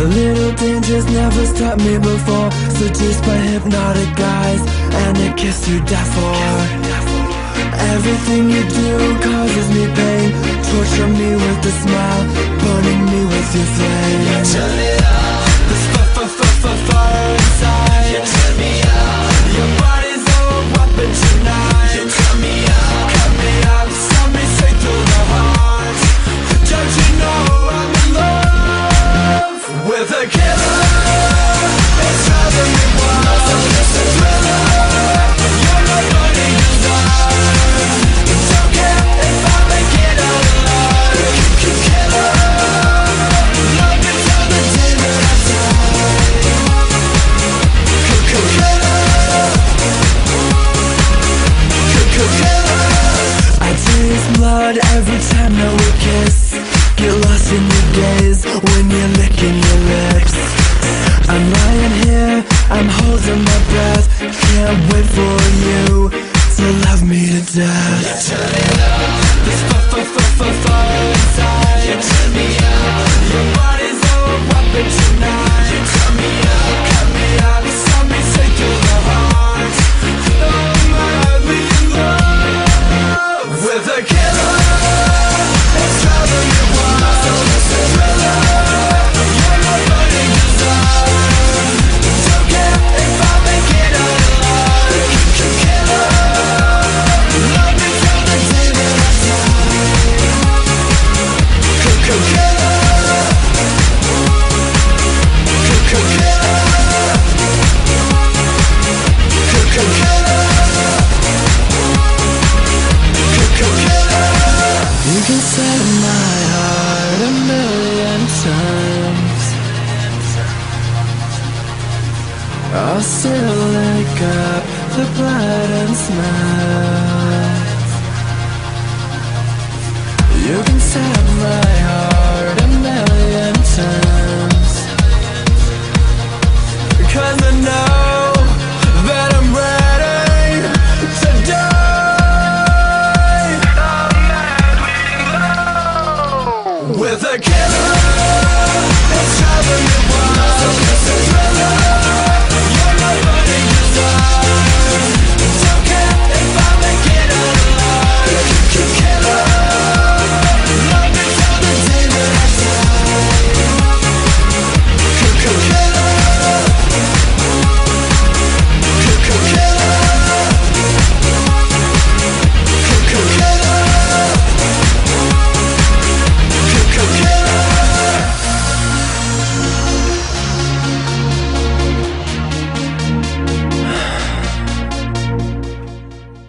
A little thing just never stopped me before. Seduced by hypnotic guys And a kiss you die for. Everything you do causes me pain. Torture me with a smile Burning me with your flame. Turn it up. in your gaze when you're licking your lips. I'm lying here, I'm holding my breath. Can't wait for you to love me to death. I'll still lick up the blood and smile.